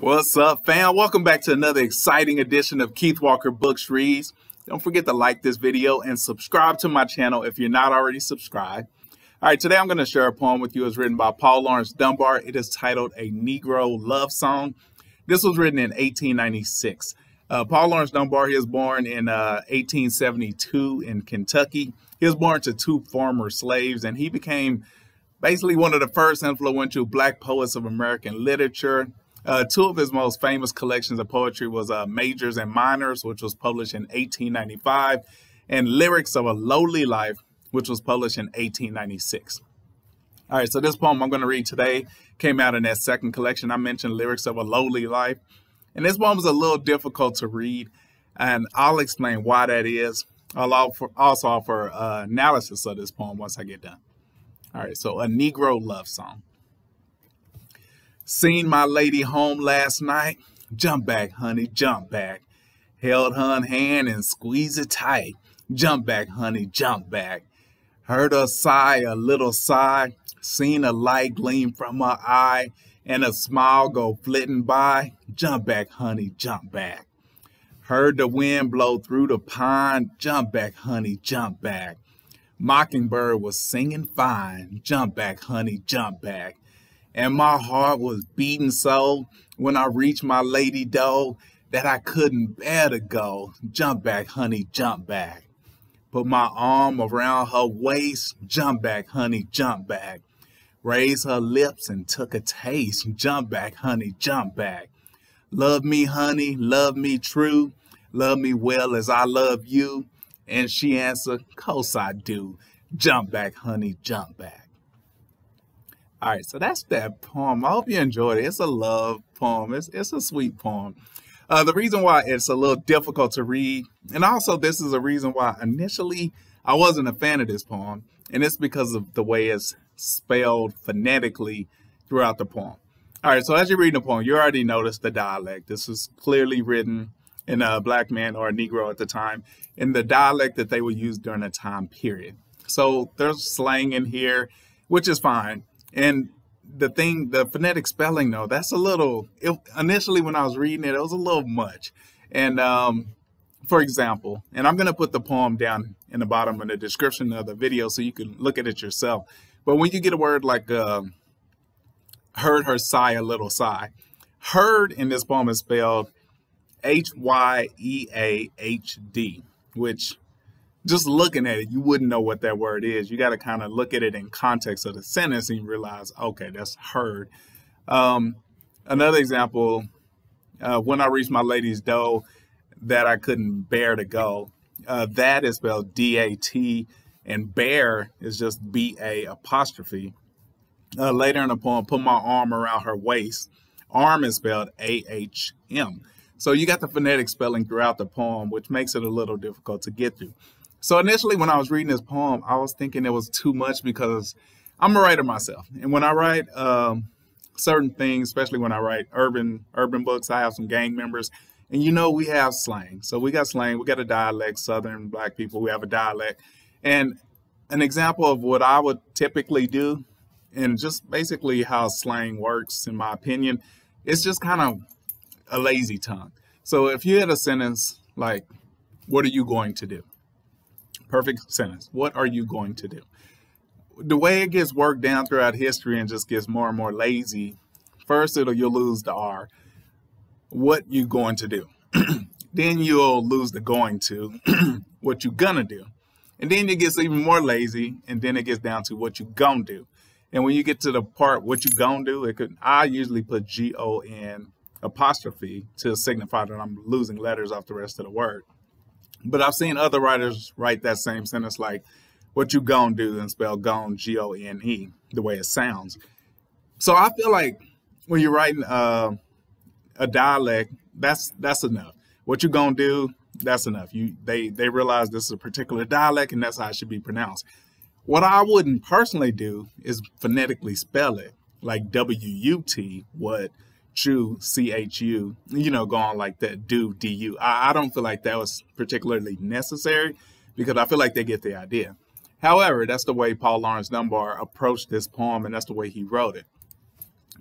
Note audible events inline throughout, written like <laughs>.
What's up, fam? Welcome back to another exciting edition of Keith Walker Books Reads. Don't forget to like this video and subscribe to my channel if you're not already subscribed. All right, today I'm going to share a poem with you. It's written by Paul Laurence Dunbar. It is titled A Negro Love Song. This was written in 1896. Uh, Paul Laurence Dunbar, he was born in uh, 1872 in Kentucky. He was born to two former slaves, and he became basically one of the first influential black poets of American literature. Uh, two of his most famous collections of poetry was uh, Majors and Minors, which was published in 1895, and Lyrics of a Lowly Life, which was published in 1896. All right, so this poem I'm going to read today came out in that second collection. I mentioned Lyrics of a Lowly Life. And this poem is a little difficult to read, and I'll explain why that is. I'll also offer uh, analysis of this poem once I get done. All right, so A Negro Love Song. Seen my lady home last night. Jump back, honey, jump back. Held her hand and squeezed it tight. Jump back, honey, jump back. Heard her sigh, a little sigh. Seen a light gleam from her eye and a smile go flitting by. Jump back, honey, jump back. Heard the wind blow through the pine. Jump back, honey, jump back. Mockingbird was singing fine. Jump back, honey, jump back and my heart was beating so when I reached my lady doe that I couldn't bear to go. Jump back, honey, jump back. Put my arm around her waist. Jump back, honey, jump back. Raised her lips and took a taste. Jump back, honey, jump back. Love me, honey, love me true. Love me well as I love you. And she answered, Course I do. Jump back, honey, jump back. All right, so that's that poem. I hope you enjoyed it. It's a love poem. It's it's a sweet poem. Uh, the reason why it's a little difficult to read, and also this is a reason why initially I wasn't a fan of this poem, and it's because of the way it's spelled phonetically throughout the poem. All right, so as you're reading the poem, you already noticed the dialect. This was clearly written in a black man or a Negro at the time in the dialect that they would use during a time period. So there's slang in here, which is fine. And the thing, the phonetic spelling, though, that's a little. It, initially, when I was reading it, it was a little much. And um, for example, and I'm going to put the poem down in the bottom of the description of the video so you can look at it yourself. But when you get a word like uh, heard her sigh a little sigh, heard in this poem is spelled H Y E A H D, which just looking at it, you wouldn't know what that word is. You got to kind of look at it in context of the sentence and realize, okay, that's heard. Um, another example, uh, when I reached my lady's doe, that I couldn't bear to go. Uh, that is spelled D A T, and bear is just B A apostrophe. Uh, later in the poem, put my arm around her waist. Arm is spelled A H M. So you got the phonetic spelling throughout the poem, which makes it a little difficult to get through. So initially, when I was reading this poem, I was thinking it was too much because I'm a writer myself, and when I write um, certain things, especially when I write urban urban books, I have some gang members, and you know we have slang. So we got slang, we got a dialect. Southern Black people, we have a dialect, and an example of what I would typically do, and just basically how slang works, in my opinion, it's just kind of a lazy tongue. So if you had a sentence like, "What are you going to do?" Perfect sentence. What are you going to do? The way it gets worked down throughout history and just gets more and more lazy, first it'll you'll lose the R. What you going to do? <clears throat> then you'll lose the going to, <clears throat> what you gonna do. And then it gets even more lazy, and then it gets down to what you gonna do. And when you get to the part what you gonna do, it could I usually put G O N apostrophe to signify that I'm losing letters off the rest of the word. But I've seen other writers write that same sentence like, what you gonna do and spell gone, G O N E, the way it sounds. So I feel like when you're writing uh, a dialect, that's that's enough. What you gonna do, that's enough. You they they realize this is a particular dialect and that's how it should be pronounced. What I wouldn't personally do is phonetically spell it like W U T, what Chu, C H U, you know, going like that, do, D U. I, I don't feel like that was particularly necessary because I feel like they get the idea. However, that's the way Paul Laurence Dunbar approached this poem and that's the way he wrote it.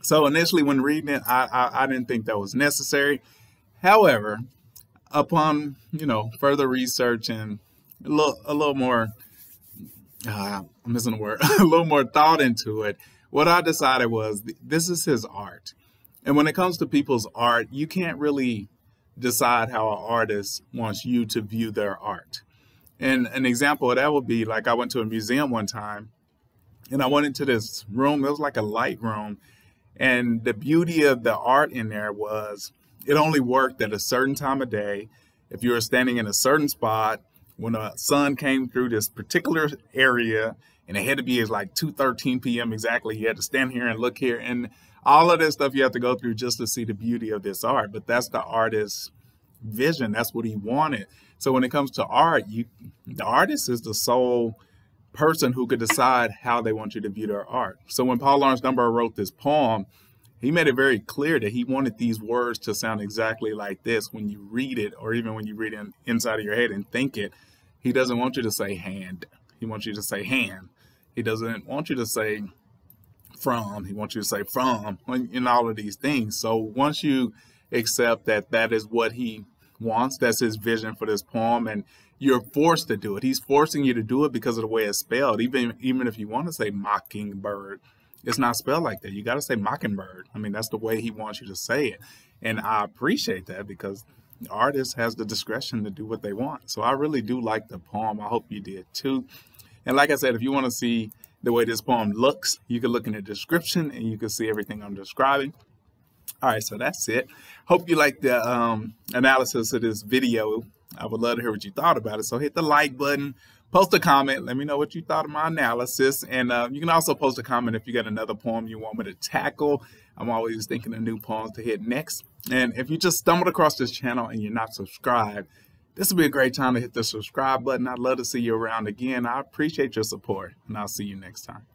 So initially, when reading it, I, I, I didn't think that was necessary. However, upon you know further research and a little a little more, uh, I'm missing a word, <laughs> a little more thought into it, what I decided was this is his art, and when it comes to people's art, you can't really decide how an artist wants you to view their art. And an example of that would be like I went to a museum one time and I went into this room, it was like a light room. And the beauty of the art in there was it only worked at a certain time of day. If you were standing in a certain spot, when the sun came through this particular area, and it had to be at like 2:13 p.m. exactly, you had to stand here and look here, and all of this stuff you have to go through just to see the beauty of this art. But that's the artist's vision. That's what he wanted. So when it comes to art, you the artist is the sole person who could decide how they want you to view their art. So when Paul Laurence Dunbar wrote this poem, he made it very clear that he wanted these words to sound exactly like this when you read it, or even when you read it inside of your head and think it. He doesn't want you to say hand. He wants you to say hand. He doesn't want you to say from. He wants you to say from in all of these things. So once you accept that that is what he wants, that's his vision for this poem, and you're forced to do it. He's forcing you to do it because of the way it's spelled. Even even if you want to say mockingbird, it's not spelled like that. You got to say mockingbird. I mean, that's the way he wants you to say it, and I appreciate that because the artist has the discretion to do what they want. So I really do like the poem. I hope you did too. And like I said, if you want to see the way this poem looks, you can look in the description and you can see everything I'm describing. All right, so that's it. Hope you like the um, analysis of this video. I would love to hear what you thought about it. So hit the like button, post a comment. Let me know what you thought of my analysis. And uh, you can also post a comment if you got another poem you want me to tackle. I'm always thinking of new poems to hit next. And if you just stumbled across this channel and you're not subscribed, this would be a great time to hit the subscribe button. I'd love to see you around again. I appreciate your support, and I'll see you next time.